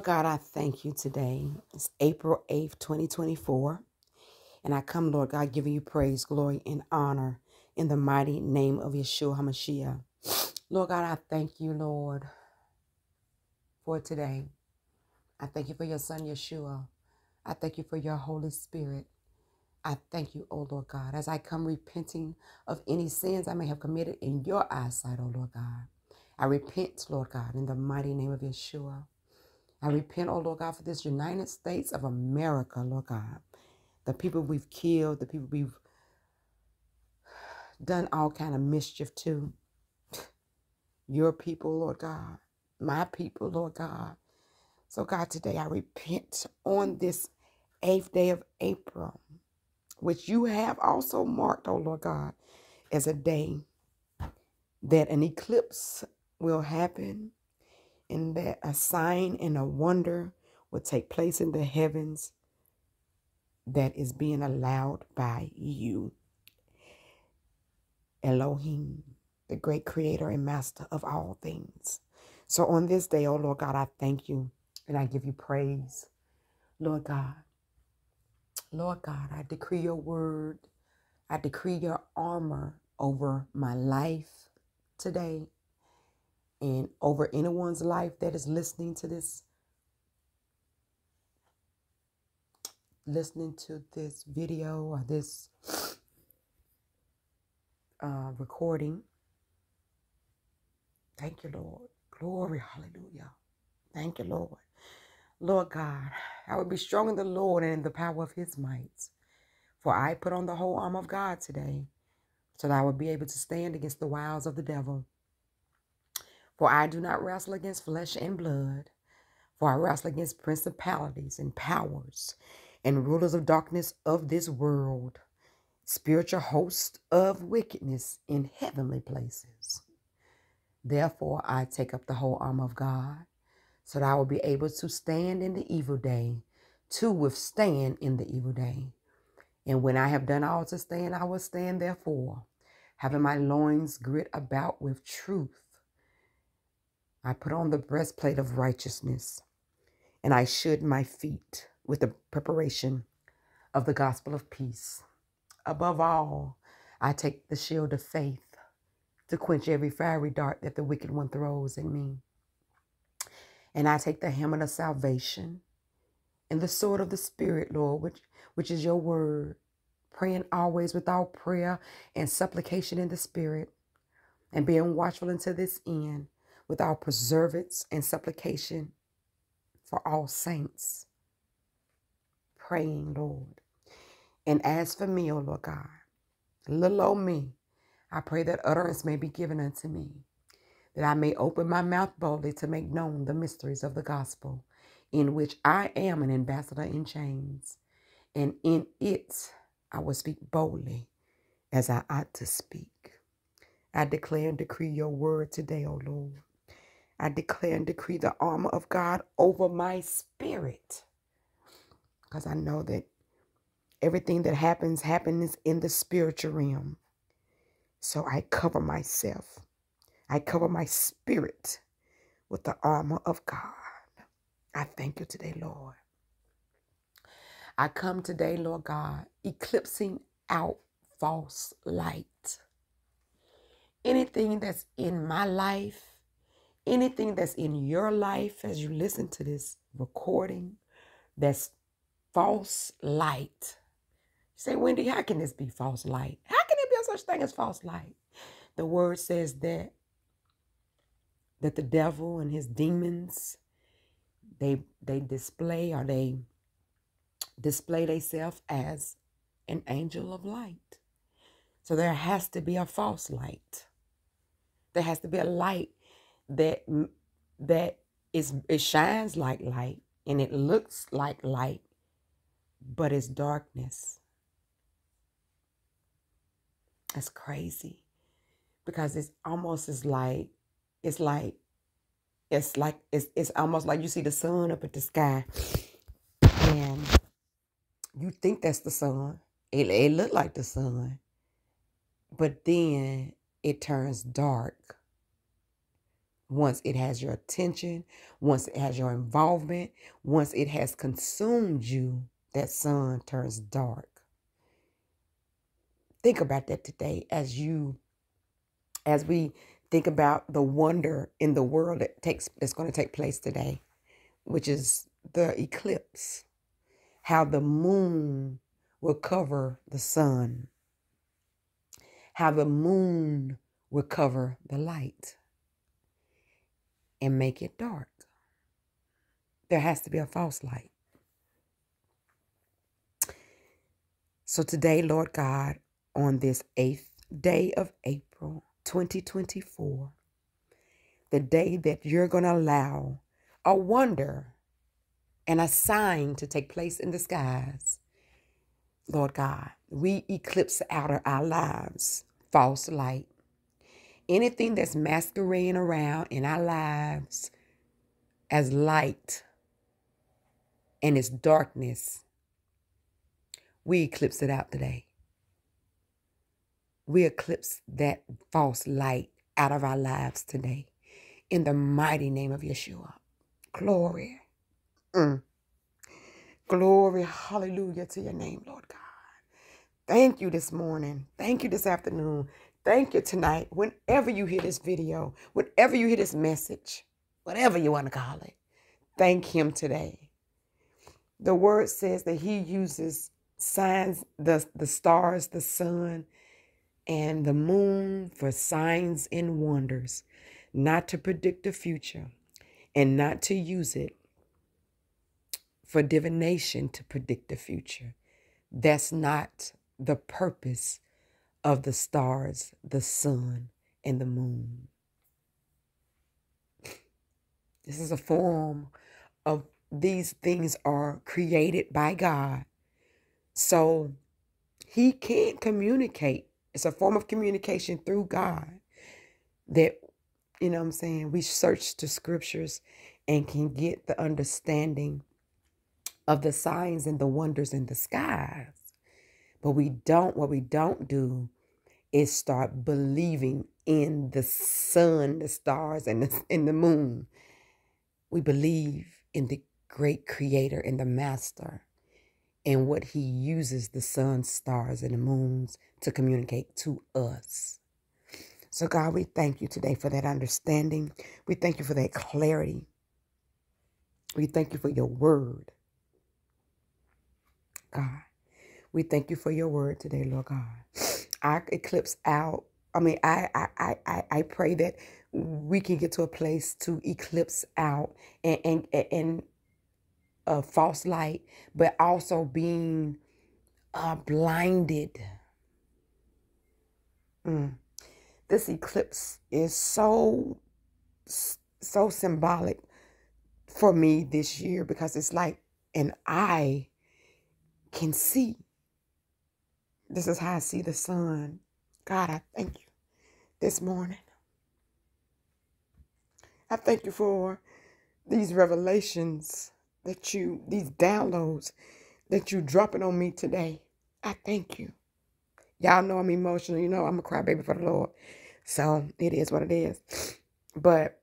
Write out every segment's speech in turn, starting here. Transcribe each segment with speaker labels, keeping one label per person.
Speaker 1: Lord God, I thank you today. It's April 8th, 2024. And I come, Lord God, giving you praise, glory, and honor in the mighty name of Yeshua HaMashiach. Lord God, I thank you, Lord, for today. I thank you for your son, Yeshua. I thank you for your Holy Spirit. I thank you, O Lord God, as I come repenting of any sins I may have committed in your eyesight, O Lord God. I repent, Lord God, in the mighty name of Yeshua. I repent, oh Lord God, for this United States of America, Lord God. The people we've killed, the people we've done all kind of mischief to. Your people, Lord God. My people, Lord God. So God, today I repent on this eighth day of April, which you have also marked, oh Lord God, as a day that an eclipse will happen and that a sign and a wonder will take place in the heavens that is being allowed by you. Elohim, the great creator and master of all things. So on this day, oh Lord God, I thank you and I give you praise. Lord God, Lord God, I decree your word. I decree your armor over my life today and over anyone's life that is listening to this listening to this video or this uh, recording. Thank you, Lord. Glory, hallelujah. Thank you, Lord. Lord God, I will be strong in the Lord and in the power of his might. For I put on the whole arm of God today, so that I would be able to stand against the wiles of the devil. For I do not wrestle against flesh and blood, for I wrestle against principalities and powers and rulers of darkness of this world, spiritual hosts of wickedness in heavenly places. Therefore, I take up the whole armor of God, so that I will be able to stand in the evil day, to withstand in the evil day. And when I have done all to stand, I will stand therefore, having my loins girt about with truth I put on the breastplate of righteousness, and I should my feet with the preparation of the gospel of peace. Above all, I take the shield of faith to quench every fiery dart that the wicked one throws at me. And I take the helmet of salvation and the sword of the Spirit, Lord, which, which is your word, praying always without prayer and supplication in the Spirit, and being watchful until this end with our preservance and supplication for all saints. Praying, Lord. And as for me, O oh Lord God, little old me, I pray that utterance may be given unto me, that I may open my mouth boldly to make known the mysteries of the gospel, in which I am an ambassador in chains, and in it I will speak boldly as I ought to speak. I declare and decree your word today, O Lord. I declare and decree the armor of God over my spirit. Because I know that everything that happens, happens in the spiritual realm. So I cover myself. I cover my spirit with the armor of God. I thank you today, Lord. I come today, Lord God, eclipsing out false light. Anything that's in my life anything that's in your life as you listen to this recording that's false light. You say, Wendy, how can this be false light? How can it be such thing as false light? The word says that that the devil and his demons they they display or they display themselves as an angel of light. So there has to be a false light. There has to be a light that that is it shines like light and it looks like light but it's darkness. That's crazy because it's almost as like it's like it's like it's, it's almost like you see the sun up at the sky and you think that's the sun. It, it look like the sun but then it turns dark once it has your attention, once it has your involvement, once it has consumed you, that sun turns dark. Think about that today as you as we think about the wonder in the world that takes that's going to take place today, which is the eclipse. How the moon will cover the sun. How the moon will cover the light and make it dark. There has to be a false light. So today, Lord God, on this eighth day of April 2024, the day that you're going to allow a wonder and a sign to take place in the skies, Lord God, we eclipse out of our lives false light anything that's masquerading around in our lives as light and its darkness, we eclipse it out today. We eclipse that false light out of our lives today in the mighty name of Yeshua. Glory. Mm. Glory. Hallelujah to your name, Lord God. Thank you this morning. Thank you this afternoon. Thank you tonight. Whenever you hear this video, whenever you hear this message, whatever you want to call it, thank Him today. The word says that He uses signs, the, the stars, the sun, and the moon for signs and wonders, not to predict the future and not to use it for divination to predict the future. That's not the purpose of the stars, the sun, and the moon. This is a form of these things are created by God. So he can't communicate. It's a form of communication through God that, you know I'm saying, we search the scriptures and can get the understanding of the signs and the wonders in the skies. But we don't, what we don't do is start believing in the sun, the stars, and the, in the moon. We believe in the great creator and the master and what he uses the sun, stars, and the moons to communicate to us. So, God, we thank you today for that understanding. We thank you for that clarity. We thank you for your word. God, we thank you for your word today, Lord God. I eclipse out. I mean, I, I, I, I pray that we can get to a place to eclipse out and, and, and a false light, but also being uh, blinded. Mm. This eclipse is so, so symbolic for me this year because it's like an eye can see. This is how I see the sun. God, I thank you this morning. I thank you for these revelations that you, these downloads that you dropping on me today. I thank you. Y'all know I'm emotional. You know I'm a crybaby for the Lord. So it is what it is. But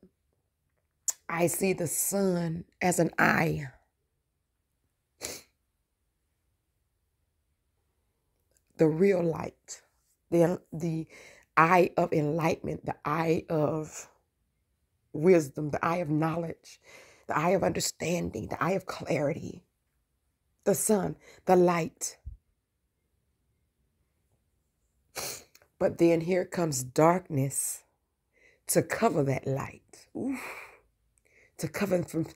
Speaker 1: I see the sun as an eye the real light, the, the eye of enlightenment, the eye of wisdom, the eye of knowledge, the eye of understanding, the eye of clarity, the sun, the light. But then here comes darkness to cover that light. Oof to cover from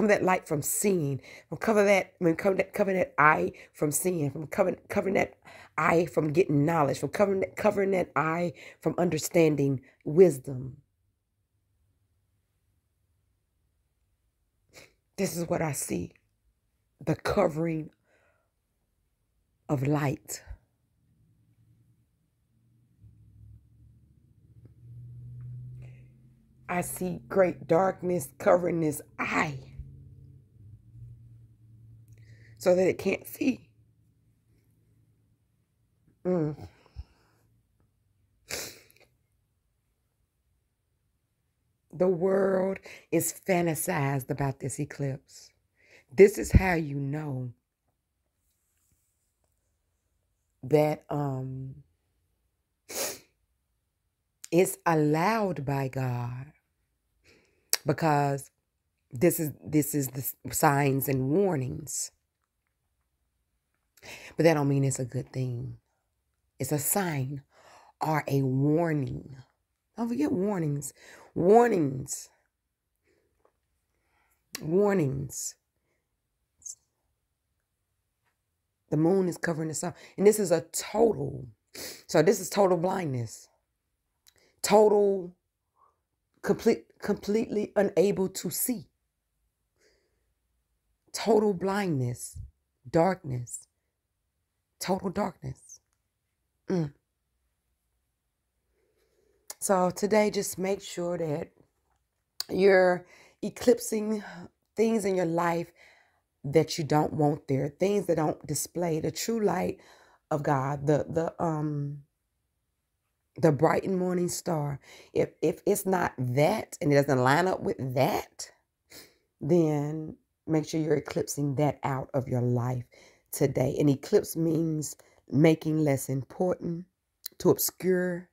Speaker 1: cover that light from seeing, from cover that when cover that cover that eye from seeing, from covering covering that eye from getting knowledge, from covering covering that eye from understanding wisdom. This is what I see. The covering of light. I see great darkness covering this eye so that it can't see. Mm. the world is fantasized about this eclipse. This is how you know that um it's allowed by God because this is this is the signs and warnings. But that don't mean it's a good thing. It's a sign or a warning. Don't forget warnings. Warnings. Warnings. The moon is covering the sun. And this is a total. So this is total blindness. Total complete completely unable to see. Total blindness, darkness, total darkness. Mm. So today, just make sure that you're eclipsing things in your life that you don't want there, things that don't display the true light of God, the the um the bright and morning star. If if it's not that and it doesn't line up with that, then make sure you're eclipsing that out of your life today. An eclipse means making less important, to obscure,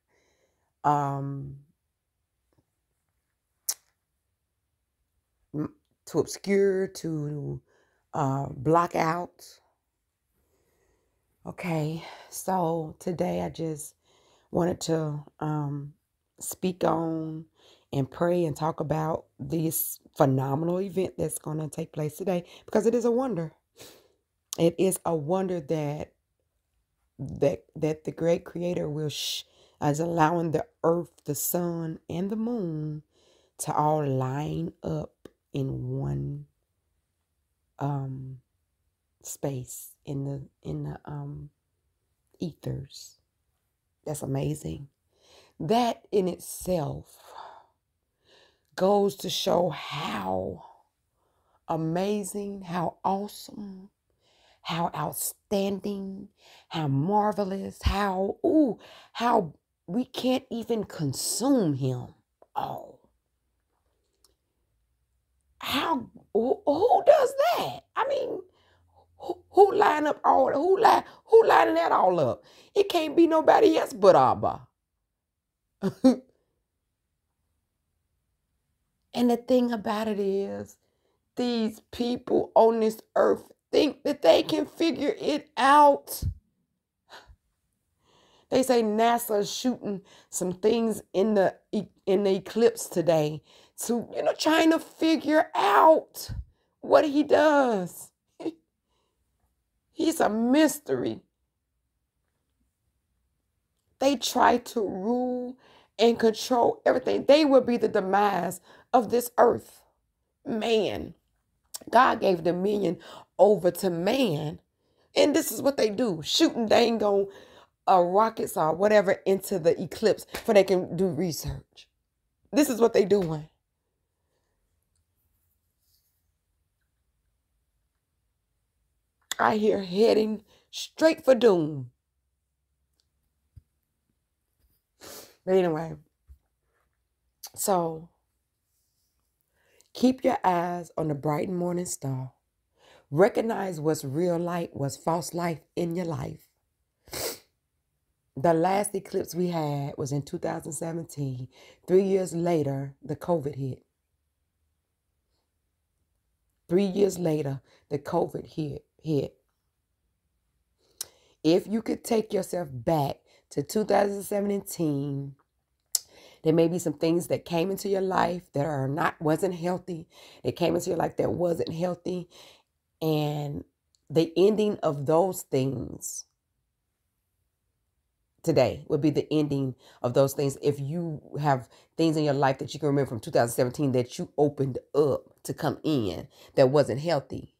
Speaker 1: um, to obscure, to uh, block out. Okay, so today I just wanted to um, speak on and pray and talk about this phenomenal event that's going to take place today because it is a wonder. It is a wonder that that that the great creator will sh- as allowing the earth, the sun, and the moon to all line up in one um space in the in the um ethers. That's amazing. That in itself goes to show how amazing, how awesome, how outstanding, how marvelous, how ooh, how we can't even consume him Oh. How who, who does that? I mean, who, who line up all who line who lining that all up? It can't be nobody else but Abba. and the thing about it is, these people on this earth think that they can figure it out. They say NASA is shooting some things in the in the eclipse today to you know trying to figure out what he does. He's a mystery. They try to rule and control everything. They will be the demise of this earth. Man, God gave dominion over to man. And this is what they do shooting dang on uh, rockets or whatever into the eclipse for they can do research. This is what they doing. I hear heading straight for doom. But anyway, so keep your eyes on the bright morning star. Recognize what's real light, what's false life in your life. The last eclipse we had was in 2017. Three years later, the COVID hit. Three years later, the COVID hit. hit. If you could take yourself back to 2017, there may be some things that came into your life that are not wasn't healthy. That came into your life that wasn't healthy, and the ending of those things today would be the ending of those things. If you have things in your life that you can remember from 2017 that you opened up to come in that wasn't healthy,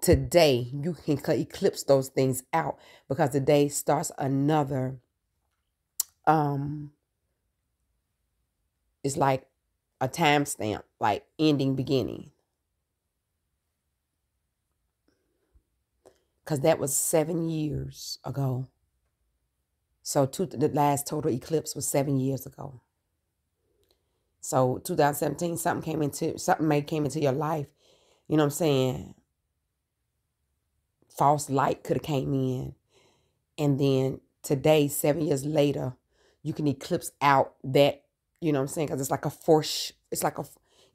Speaker 1: today you can eclipse those things out because the day starts another um it's like a timestamp like ending beginning because that was seven years ago so two, the last total eclipse was seven years ago So 2017, something came into something may came into your life. You know what I'm saying? False light could have came in. And then today, seven years later, you can eclipse out that, you know what I'm saying? Because it's like a force, it's like a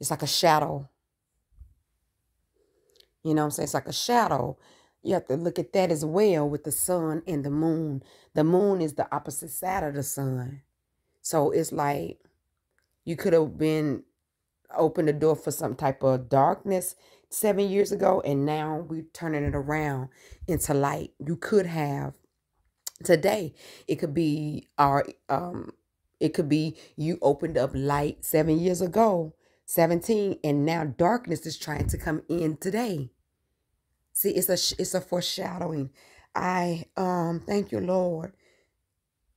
Speaker 1: it's like a shadow. You know what I'm saying? It's like a shadow. You have to look at that as well with the sun and the moon. The moon is the opposite side of the sun. So it's like you could have been open the door for some type of darkness seven years ago, and now we're turning it around into light. You could have today. It could be our um it could be you opened up light seven years ago, 17, and now darkness is trying to come in today. See, it's a it's a foreshadowing. I um thank you, Lord.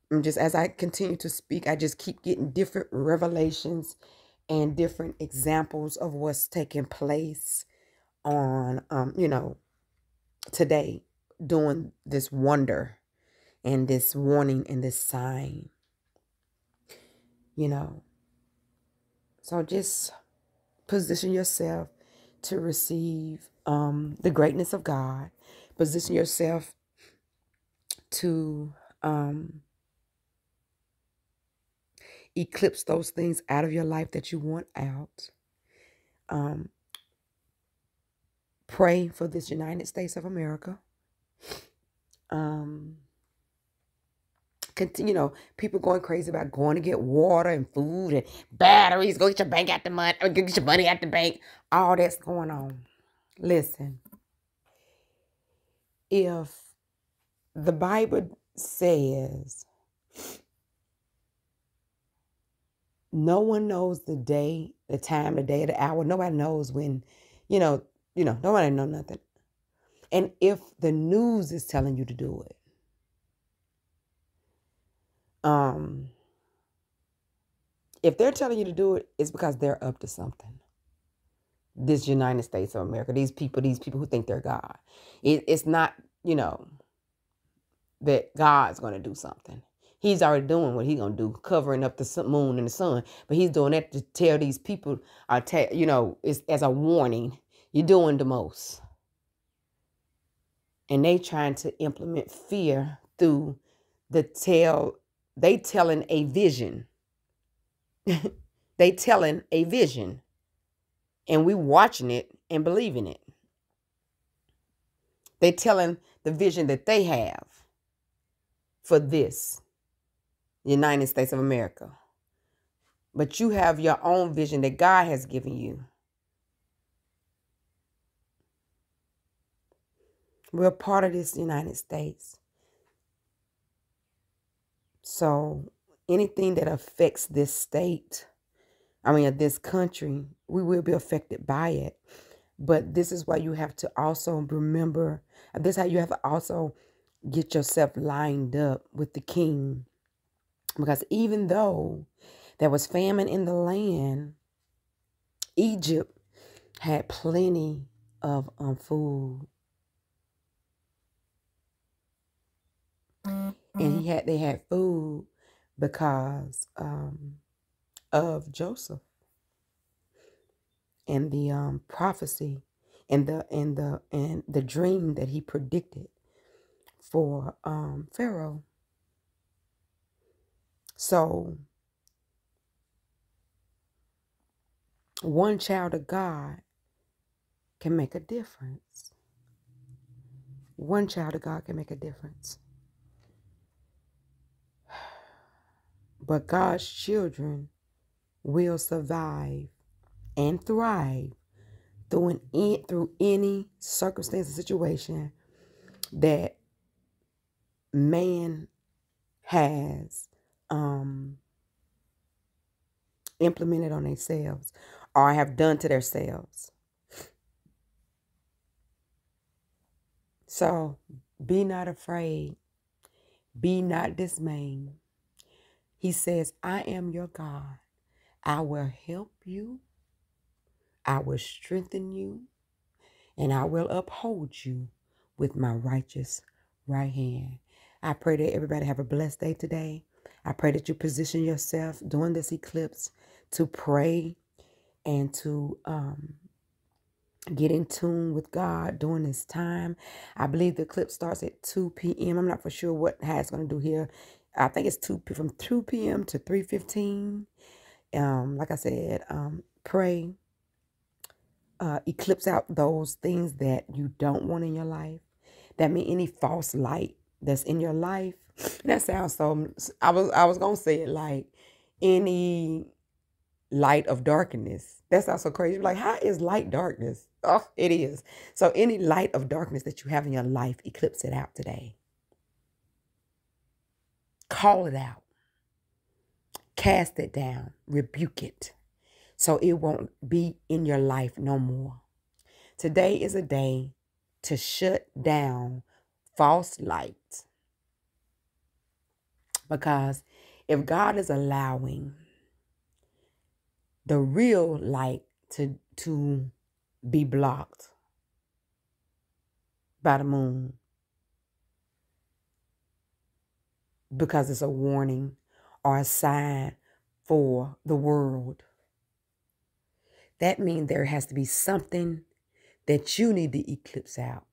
Speaker 1: And just as I continue to speak, I just keep getting different revelations and different examples of what's taking place on um, you know, today doing this wonder and this warning and this sign. You know. So just position yourself to receive um, the greatness of God. Position yourself to um, eclipse those things out of your life that you want out. Um, pray for this United States of America. Um, continue, you know, people going crazy about going to get water and food and batteries. Go get your bank out the money, get your money at the bank. All that's going on. Listen, if the Bible says no one knows the day, the time, the day, the hour. Nobody knows when, you know, you know, nobody know nothing. And if the news is telling you to do it, um, if they're telling you to do it, it's because they're up to something. This United States of America, these people, these people who think they're God, it, it's not, you know, that God's going to do something. He's already doing what he's gonna do, covering up the moon and the sun. But he's doing that to tell these people, uh, you know, it's as a warning. You're doing the most, and they trying to implement fear through the tell. They telling a vision. they telling a vision, and we watching it and believing it. They telling the vision that they have for this United States of America. But you have your own vision that God has given you. We're part of this United States. So anything that affects this state, I mean, this country, we will be affected by it. But this is why you have to also remember, this is how you have to also get yourself lined up with the king because even though there was famine in the land, Egypt had plenty of um, food. Mm-hmm. And he had they had food because um, of Joseph and the um, prophecy and the and the and the dream that he predicted for um, Pharaoh. So, one child of God can make a difference. One child of God can make a difference. But God's children will survive and thrive through, an, through any circumstance or situation that man has um, implemented on themselves or have done to themselves. So be not afraid, be not dismayed. He says, I am your God. I will help you, I will strengthen you, and I will uphold you with my righteous right hand. I pray that everybody have a blessed day today. I pray that you position yourself during this eclipse to pray and to um, get in tune with God during this time. I believe the eclipse starts at 2 p.m. I'm not for sure what how it's going to do here. I think it's 2 from 2 p.m. to 3:15. Um, like I said, um, pray, uh, eclipse out those things that you don't want in your life. That mean any false light that's in your life. That sounds so. I was I was gonna say it like any light of darkness. That sounds so crazy. Like how is light darkness? Oh, it is. So any light of darkness that you have in your life, eclipse it out today. Call it out. Cast it down. Rebuke it. So it won't be in your life no more. Today is a day to shut down false light. Because if God is allowing the real light to to be blocked by the moon because it's a warning or a sign for the world. That means there has to be something that you need to eclipse out.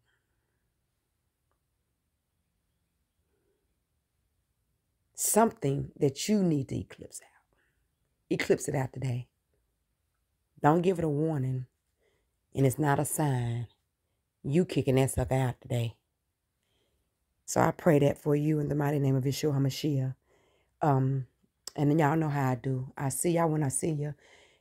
Speaker 1: Something that you need to eclipse out. Eclipse it out today. Don't give it a warning and it's not a sign. You kicking that stuff out today. So I pray that for you in the mighty name of Yeshua HaMashiach. Um, and then y'all know how I do. I see y'all when I see you,